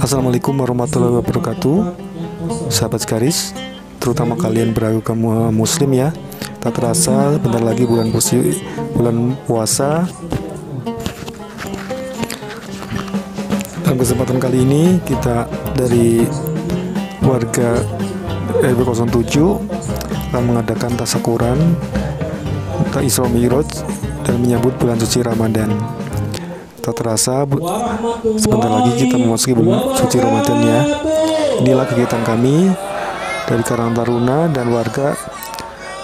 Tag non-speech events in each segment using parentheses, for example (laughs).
Assalamualaikum warahmatullahi wabarakatuh. Sahabat Skaris Terutama kalian beragama muslim ya. Tak terasa bentar lagi bulan pusi, bulan puasa. Dalam kesempatan kali ini kita dari warga RW 07 akan mengadakan tasakuran Isra Mi'raj dan menyambut bulan suci Ramadan. Tak terasa sebentar lagi kita memasuki bulan suci Ramadan ya. Inilah kegiatan kami dari Karang Taruna dan warga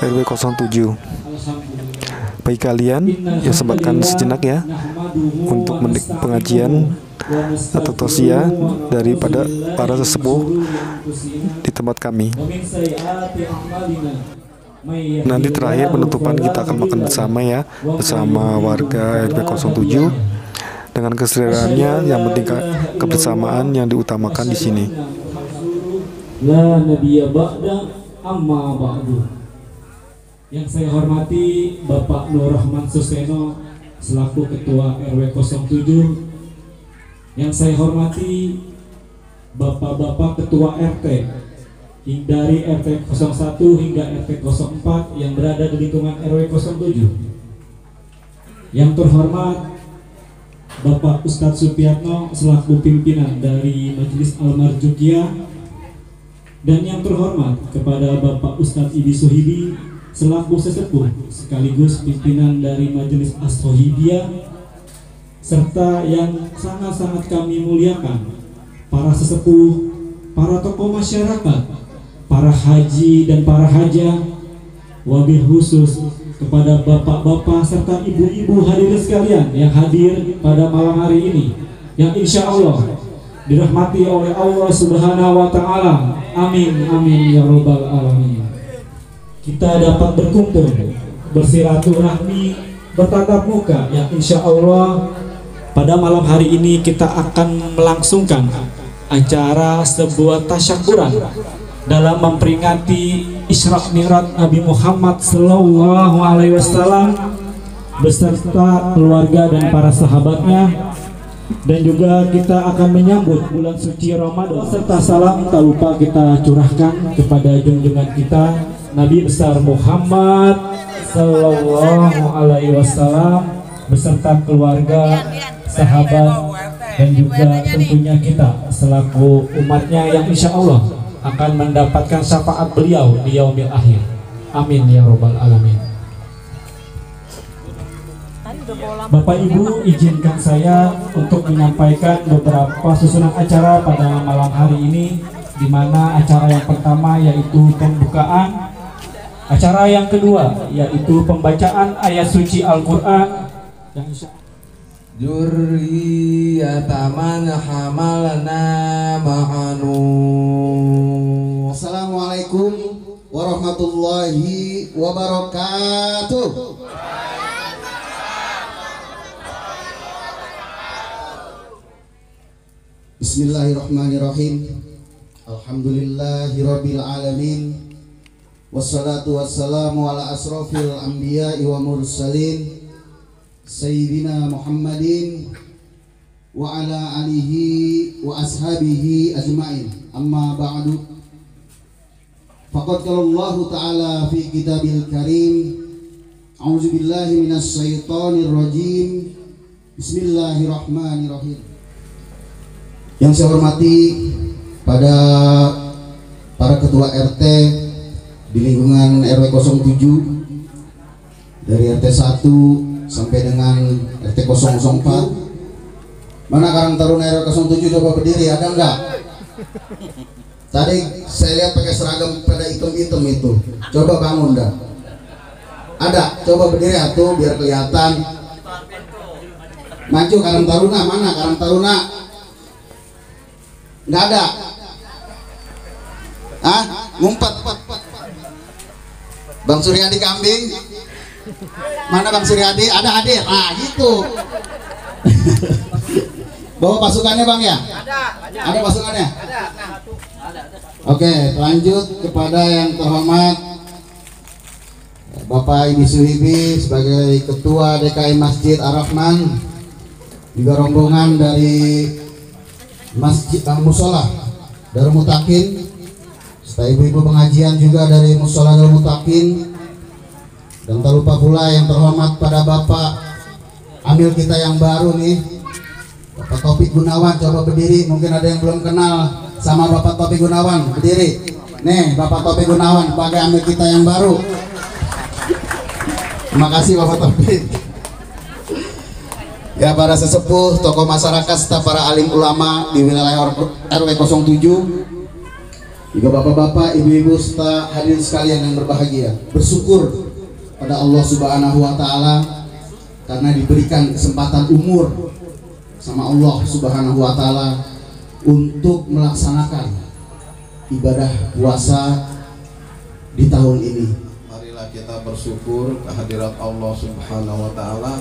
RW 07. Bagi kalian yang sempatkan sejenak ya untuk pengajian atau tosia daripada para sesepuh di tempat kami. Nanti terakhir penutupan kita akan makan bersama ya bersama warga RW 07 dengan kesederhanaannya yang penting kebersamaan yang diutamakan di sini. Yang saya hormati Bapak Nur Rahman Suseno selaku Ketua RW 07. Yang saya hormati Bapak-bapak Ketua RT dari RT 01 hingga RT 04 yang berada di lingkungan RW 07. Yang terhormat Bapak Ustadz Supiatno selaku pimpinan dari Majelis Al Marjukiyah dan yang terhormat kepada Bapak Ustadz Ibi Suhibi selaku sesepuh sekaligus pimpinan dari Majelis Asrohibia serta yang sangat-sangat kami muliakan para sesepuh, para tokoh masyarakat, para haji dan para hajah, wabil khusus kepada bapak-bapak serta ibu-ibu hadirin sekalian yang hadir pada malam hari ini yang insya Allah dirahmati oleh Allah Subhanahu wa taala. Amin amin ya rabbal alamin. Kita dapat berkumpul bersilaturahmi bertatap muka yang insya Allah pada malam hari ini kita akan melangsungkan acara sebuah tasyakuran dalam memperingati Isra Mi'raj Nabi Muhammad Sallallahu Alaihi Wasallam beserta keluarga dan para sahabatnya. Dan juga kita akan menyambut bulan suci Ramadan. Serta salam tak lupa kita curahkan kepada junjungan kita Nabi besar Muhammad Sallallahu Alaihi Wasallam beserta keluarga, sahabat dan juga tentunya kita selaku umatnya yang insya Allah akan mendapatkan syafaat beliau di yaumil akhir. Amin ya robbal alamin. Bapak Ibu izinkan saya untuk menyampaikan beberapa susunan acara pada malam hari ini di mana acara yang pertama yaitu pembukaan acara yang kedua yaitu pembacaan ayat suci Al-Qur'an yang insya Dzurriyyataman hamalna warahmatullahi wabarakatuh. Bismillahirrahmanirrahim. Alhamdulillahi rabbil alamin Wassalatu wassalamu ala asrafil anbiya wa mursalin Sayyidina Muhammadin wa ala alihi wa ashabihi ajma'in. Amma ba'du faqad Allah ta'ala fi kitabil karim a'udzu billahi minasy syaithanir rajim. Bismillahirrahmanirrahim. Yang saya hormati pada para ketua RT di lingkungan RW 07 dari RT 1 sampai dengan RT 004 mana Karang Taruna RW 07 coba berdiri? Ada enggak tadi saya lihat pakai seragam pada hitam-hitam itu coba bangun dah ada coba berdiri atuh biar kelihatan maju Karang Taruna mana Karang Taruna enggak ada ah ngumpet Bang Suryadi kambing Mana Bang Suryadi? Ada hadir. Ah, gitu. (laughs) Bawa pasukannya Bang ya? Ada. Ada pasukannya? Ada. Oke, lanjut kepada yang terhormat Bapak Ibu Suhibi sebagai Ketua DKI Masjid Ar-Rahman juga rombongan dari Masjid Al Musola Darul Mutakin. Serta ibu-ibu pengajian juga dari Musola Darul Mutakin. Dan tak lupa pula yang terhormat pada Bapak Amil kita yang baru nih. Bapak Topik Gunawan coba berdiri mungkin ada yang belum kenal sama Bapak Topik Gunawan berdiri. Nih Bapak Topik Gunawan sebagai Amil kita yang baru. Terima kasih Bapak Topik ya para sesepuh tokoh masyarakat serta para alim ulama di wilayah RW 07 juga bapak-bapak ibu-ibu serta hadirin sekalian yang berbahagia. Bersyukur pada Allah Subhanahu wa taala karena diberikan kesempatan umur sama Allah Subhanahu wa taala untuk melaksanakan ibadah puasa di tahun ini. Marilah kita bersyukur kehadirat Allah Subhanahu wa taala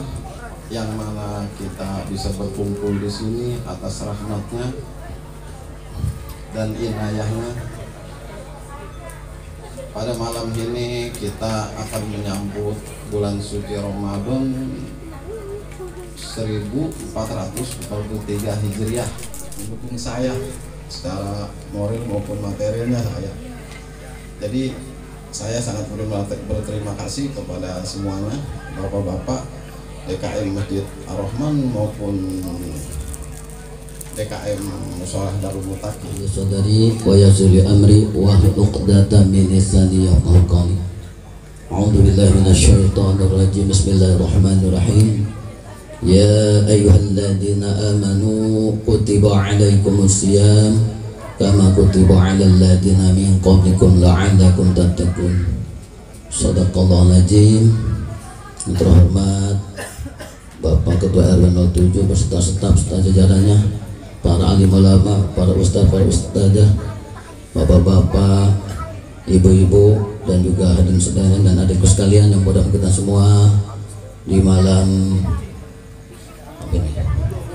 yang mana kita bisa berkumpul di sini atas rahmatnya dan inayahnya pada malam ini kita akan menyambut bulan suci Ramadan 1443 Hijriah mendukung saya secara moral maupun materialnya saya. Jadi saya sangat berterima kasih kepada semuanya bapak-bapak DKM Masjid Ar-Rahman maupun DKM Musolah Darul Mutakin Saudari wa yazuli amri wa uqdata min lisani yafqahu qawli. Rajim Bismillahirrahmanirrahim Ya ayyuhalladzina amanu kutiba alaikumus siyam kama kutiba alal ladzina min qablikum la'allakum tattaqun Sadaqallahu azim Terhormat Bapak Ketua RW 07 beserta staf serta jajarannya, para alim ulama, para ustaz, para ustazah, bapak-bapak, ibu-ibu, dan juga hadirin sekalian dan adikku sekalian yang mudah kita semua di malam?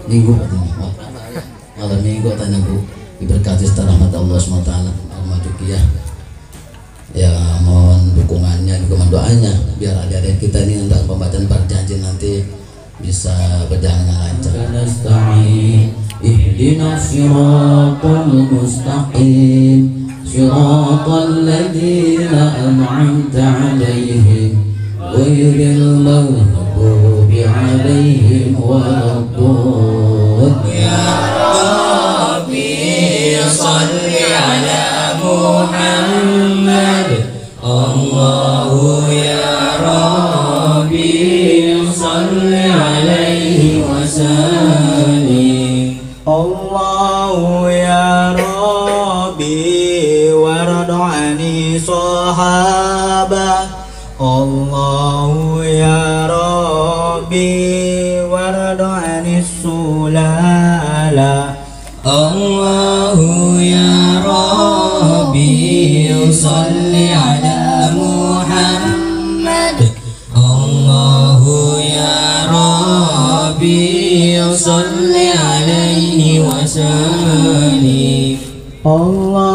Minggu katanya, malam minggu katanya bu diberkati rahmat Allah SWT. Ya ya mohon dukungannya juga doanya biar adik-adik kita ini dalam pembacaan perjanjian nanti bisa berjalan lancar. Ghairil عليهم والضالين يا ربي صل على محمد الله يا ربي صل عليه وسلم. الله عن السلالة الله يا ربي صل على محمد. الله يا ربي صل عليه وسلم. الله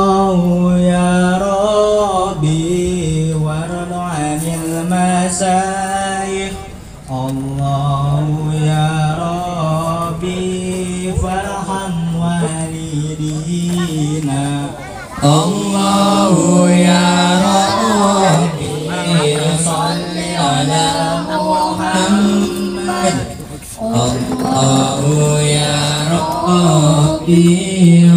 e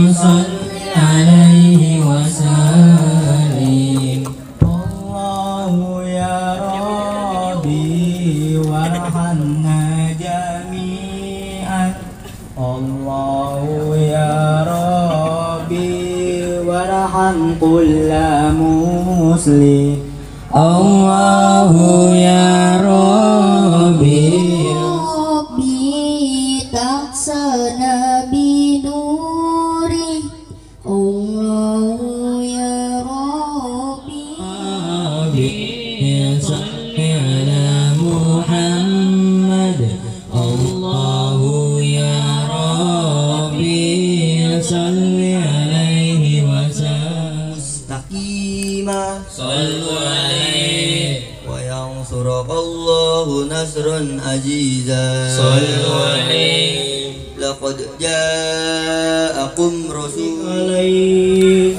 وينصرك الله نصرا عزيزا. صلوا عليه لقد جاءكم رسول عليه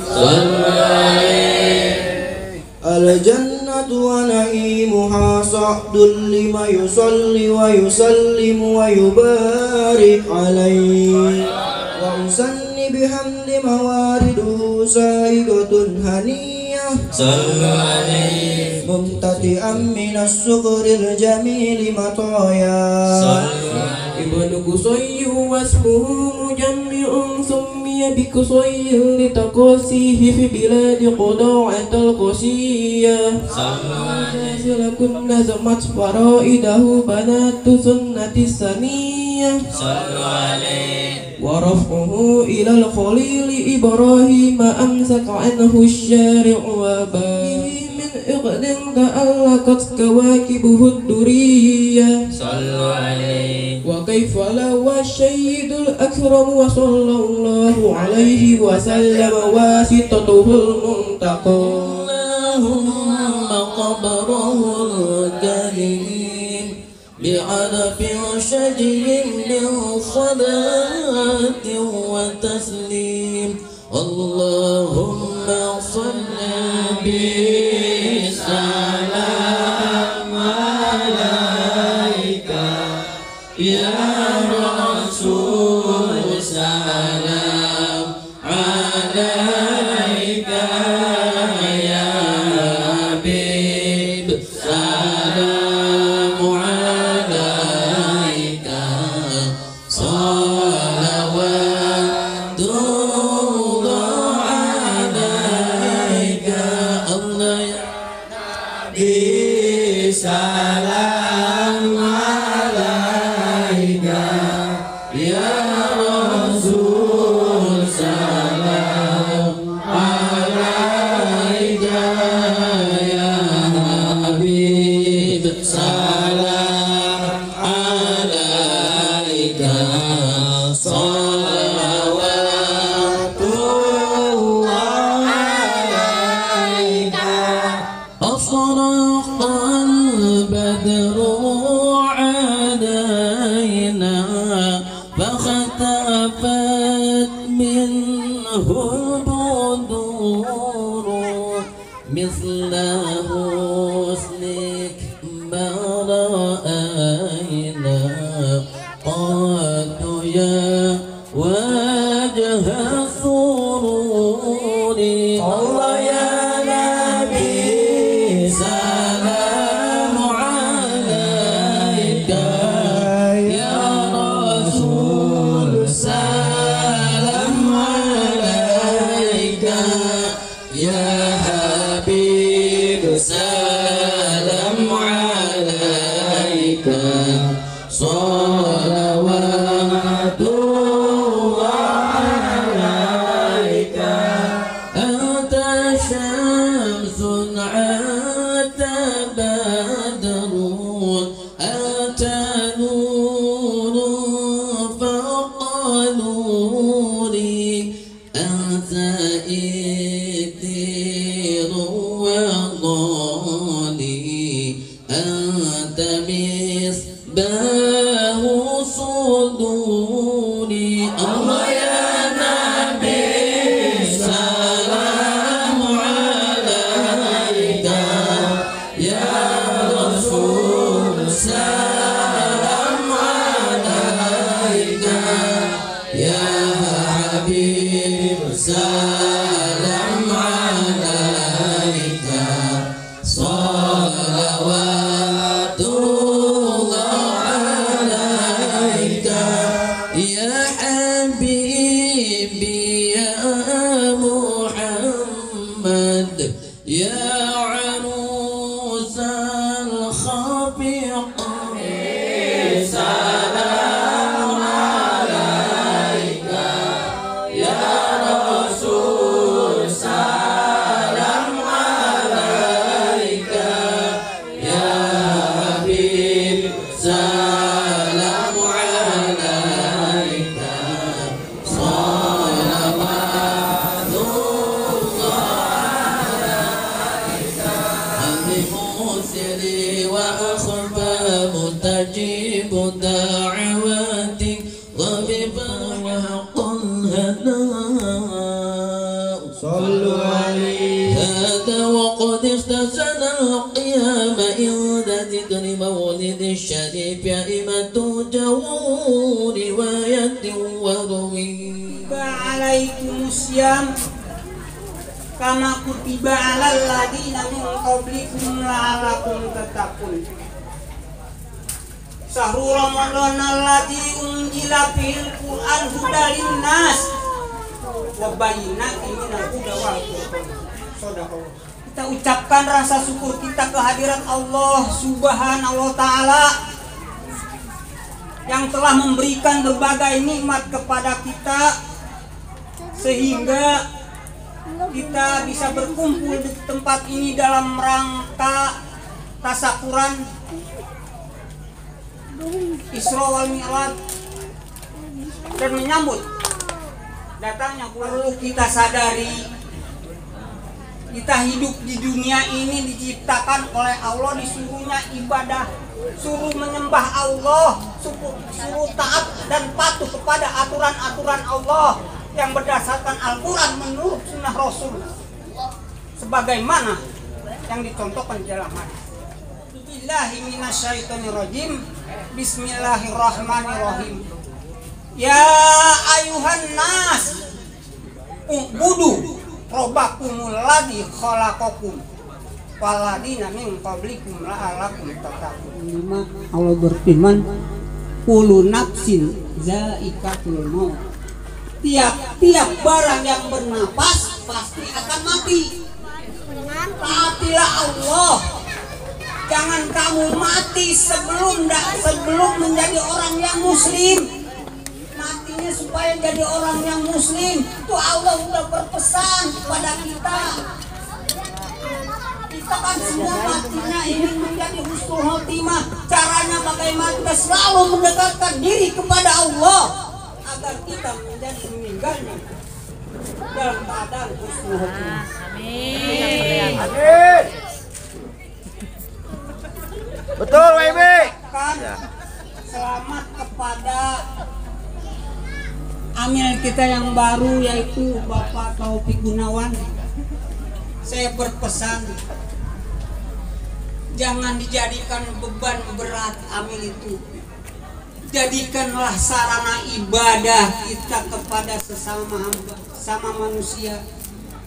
الجنة ونعيمها صعد لما يصلي ويسلم ويبارك عليه. وأسني بحمد موارده سائقة هنية. صلوا عليه. ممتدئا من السكر الجميل مطايا. ابن قصي واسمه مجمع سمي بقصي لتقاسيه في بلاد قضاعة القصية. لكن نظمت فرائده بنات سنة السنية. صلوا عليه ورفعه إلى الخليل إبراهيم أمسك عنه الشارع وباه إغد تألقت كواكبه الدرية. صلوا عليه. وكيف لو الشيد الأكرم وصلى الله عليه وسلم واسطته المنتقى. اللهم قبره الكريم بعرف شجر من صلاة وتسليم. اللهم صل على صراخ صلاة. حبيب السلام لي وأخفى مستجيب دعواتك وببر حقا هداء صلوا عليه. هذا وقد اختسن القيام عند ذكر مولد الشريف أئمة جو رواية وروي. فعليكم الصيام كما كتب على الذي oblikum la'alakum tetapun Sahur Ramadan alladhi unjila fil Qur'an hudalin nas wa bayyinatin minal huda wal Kita ucapkan rasa syukur kita kehadiran Allah Subhanahu wa taala yang telah memberikan berbagai nikmat kepada kita sehingga kita bisa berkumpul di tempat ini dalam rangka tasakuran. Isra wal Mi'raj. Dan menyambut datangnya perlu kita sadari kita hidup di dunia ini diciptakan oleh Allah disuruhnya ibadah suruh menyembah Allah suruh, suruh taat dan patuh kepada aturan-aturan Allah yang berdasarkan Al-Quran menurut sunnah Rasul. Sebagaimana yang dicontohkan di dalam hadis. Bismillahirrahmanirrahim. Ya ayuhan nas Ubudu Robbakumul ladhi khalaqakum. Waladina min qablikum la'alakum tatakun Allah berfirman Kulu nafsin zaikatul maut Tiap-tiap barang yang bernapas pasti akan mati. Taatilah Allah. Jangan kamu mati sebelum sebelum menjadi orang yang muslim. Matinya supaya jadi orang yang muslim. Itu Allah udah berpesan kepada kita. Kita kan semua matinya ingin menjadi husnul khotimah. Caranya bagaimana? Kita selalu mendekatkan diri kepada Allah agar kita menjadi meninggalnya dalam keadaan husnul khotimah amin amin Betul, WB. kan selamat kepada amil kita yang baru yaitu Bapak Taufik Gunawan. Saya berpesan jangan dijadikan beban berat amil itu. Jadikanlah sarana ibadah kita kepada sesama hamba, sama manusia.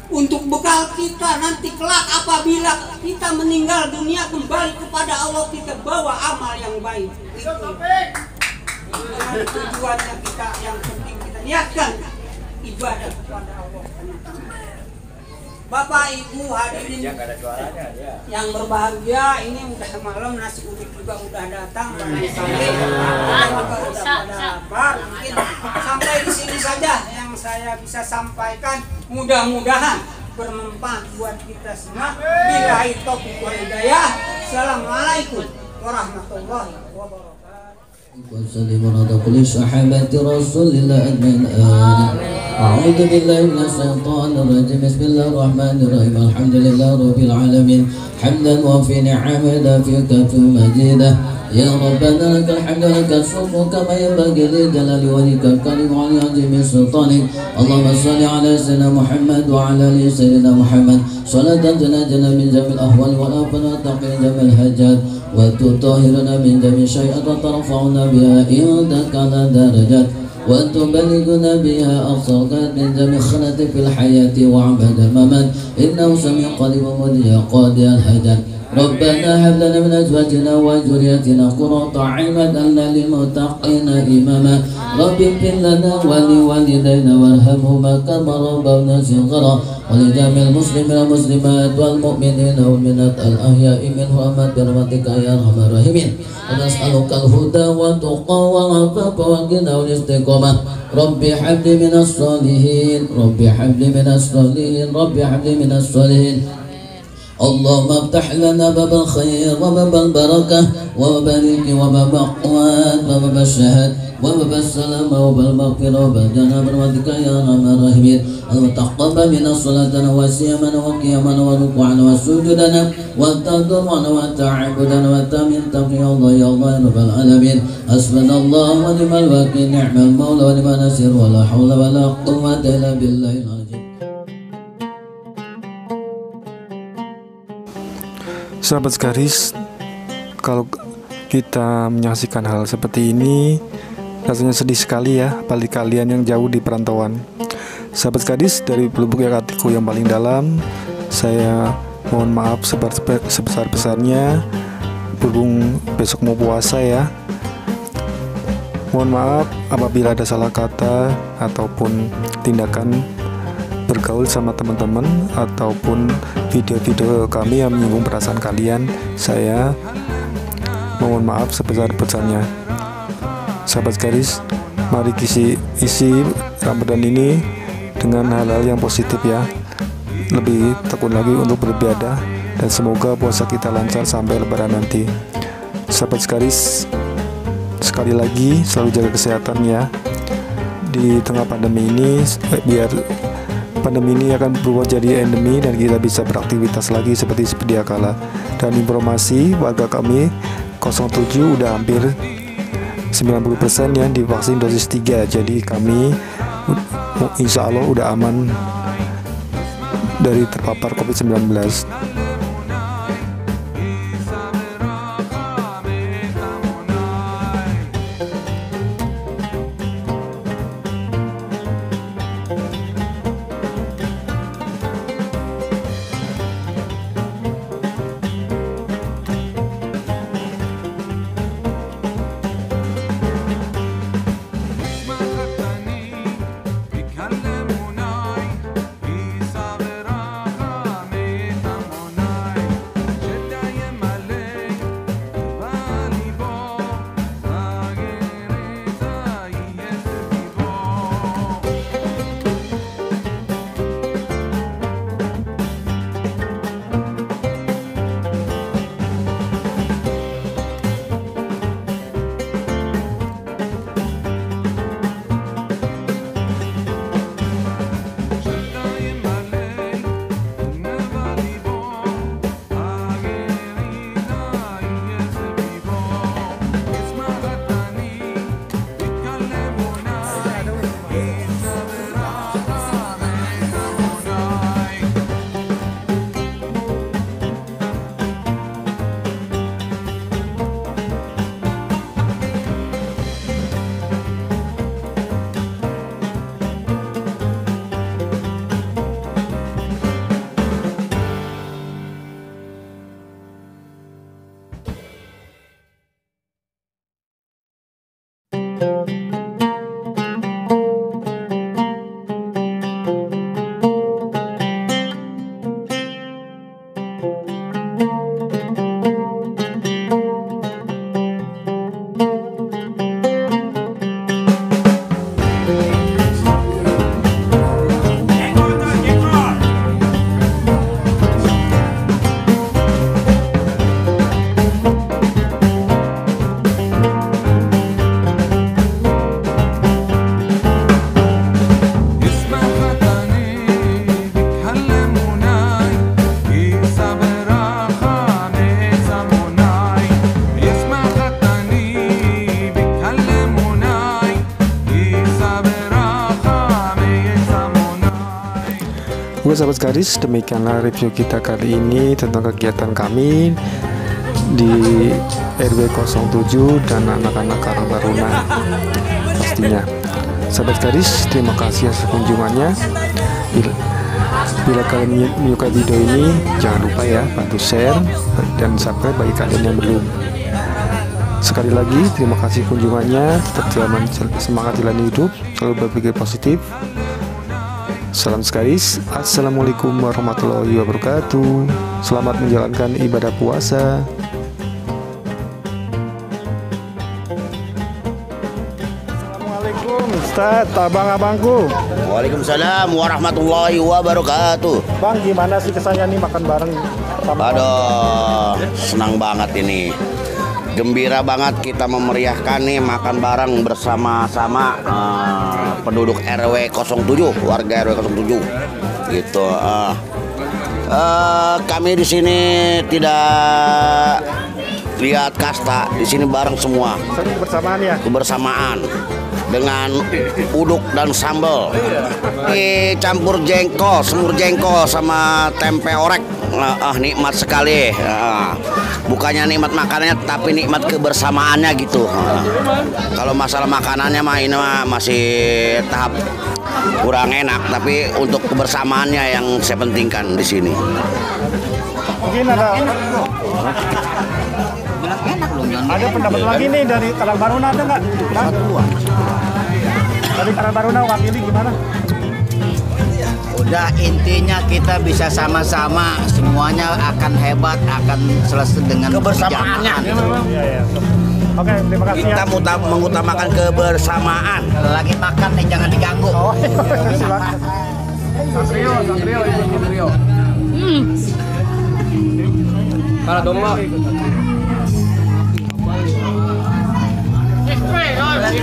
Untuk bekal kita nanti kelak apabila kita meninggal dunia kembali kepada Allah kita bawa amal yang baik. Itu. Tujuannya kita yang penting kita niatkan ibadah kepada Allah Bapak Ibu hadirin ya, ya. yang berbahagia ini udah malam nasi uduk juga udah datang sampai pada mungkin sampai di sini saja yang saya bisa sampaikan. Mudah-mudahan bermanfaat buat kita semua. Bila itu hidayah. Assalamualaikum warahmatullahi wabarakatuh. Wassalamualaikum warahmatullahi wabarakatuh. أعوذ بالله من الشيطان الرجيم. بسم الله الرحمن الرحيم. الحمد لله رب العالمين. حمدا وفي نعمة في كف مجيدة يا ربنا لك الحمد لك الشكر كما ينبغي لجلال وجهك الكريم وعلى عظيم سلطانك. اللهم صل على سيدنا محمد وعلى آل سيدنا محمد. صلاة تنجنا من جميع الأهوال والآفات وتقي جميع الهجات وتطهرنا من جميع شيئات وترفعنا بها عندك على درجات. وتبلغنا بها أقصى من خلات في الحياة وعبد الممات إنه سميع قريب مجيب قاضي الحاجات ربنا هب لنا من أزواجنا وذرياتنا قرة واجعلنا للمتقين إماما. رب اغفر لنا ولوالدينا وارحمهما كما ربونا صغرا ولجميع المسلمين والمسلمات والمؤمنين والمؤمنات الأحياء منهم امات برحمتك يا أرحم الراحمين. ونسألك الهدى والتقى والعفاف والغنى والاستقامة. رب حب لي من الصالحين رب حب لي من الصالحين رب حب لي من الصالحين. اللهم افتح لنا باب الخير وباب البركة وباب الرزق وباب القوات وباب الشهاد وباب السلام وباب المغفرة وباب جنة برحمتك يا أرحم الراحمين. اللهم تقبل منا صلاتنا وصيامنا وقيامنا وركوعنا وسجودنا وتضرعنا وتعبدنا وتامين تقي الله يا الله يا رب العالمين. حسبنا الله ونعم الوكيل نعم المولى ونعم النصير ولا حول ولا قوة إلا بالله العظيم Sahabat sekaris, kalau kita menyaksikan hal seperti ini, rasanya sedih sekali ya, apalagi kalian yang jauh di perantauan. Sahabat sekaris, dari pelubuk yang hatiku yang paling dalam, saya mohon maaf sebesar-besarnya, berhubung besok mau puasa ya. Mohon maaf apabila ada salah kata ataupun tindakan bergaul sama teman-teman ataupun video-video kami yang menyinggung perasaan kalian saya mohon maaf sebesar-besarnya. Sahabat garis mari kisi isi Ramadan ini dengan hal-hal yang positif ya. Lebih tekun lagi untuk beribadah dan semoga puasa kita lancar sampai lebaran nanti. Sahabat garis sekali lagi selalu jaga kesehatan ya. Di tengah pandemi ini eh, biar pandemi ini akan berubah jadi endemi dan kita bisa beraktivitas lagi seperti sedia kala. Dan informasi warga kami 07 udah hampir 90% yang divaksin dosis 3 jadi kami insya Allah udah aman dari terpapar COVID-19 sahabat garis, demikianlah review kita kali ini tentang kegiatan kami di RW 07 dan anak-anak Karang Taruna pastinya. Sahabat garis, terima kasih atas kunjungannya. Bila, bila kalian menyukai video ini, jangan lupa ya bantu share dan subscribe bagi kalian yang belum. Sekali lagi, terima kasih kunjungannya. Tetap semangat jalan hidup, selalu berpikir positif. Salam sekaris, Assalamualaikum warahmatullahi wabarakatuh Selamat menjalankan ibadah puasa Assalamualaikum Ustadz, abang-abangku. Waalaikumsalam warahmatullahi wabarakatuh. Bang, gimana sih kesannya nih makan bareng? Aduh, senang banget ini. Gembira banget kita memeriahkan nih makan bareng bersama-sama eh, penduduk RW 07, warga RW 07. Gitu. eh. Eh, kami di sini tidak lihat kasta, di sini bareng semua. Sering bersamaan ya? kebersamaan dengan uduk dan sambal. Campur jengkol semur jengkol sama tempe orek. Ah ah, nikmat sekali. Ah, bukannya nikmat makanannya tapi nikmat kebersamaannya gitu. Ah. kalau masalah makanannya mah ini mah masih tahap kurang enak tapi untuk kebersamaannya yang saya pentingkan di sini. Mungkin ada ada pendapat lagi nih dari Karang Baruna ada nggak? Nah? Dari Karang Baruna wakili gimana? Udah intinya kita bisa sama-sama semuanya akan hebat akan selesai dengan Kebersamaannya. berjamaah. Iya ya. Oke, terima kasih ya. kita muta- mengutamakan kebersamaan Lagi makan nih jangan diganggu. Oh, (laughs) silakan. Satrio, Satrio, Satrio. Kalau Kami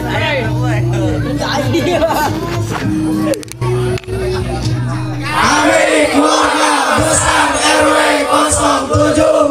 keluarga besar RW 07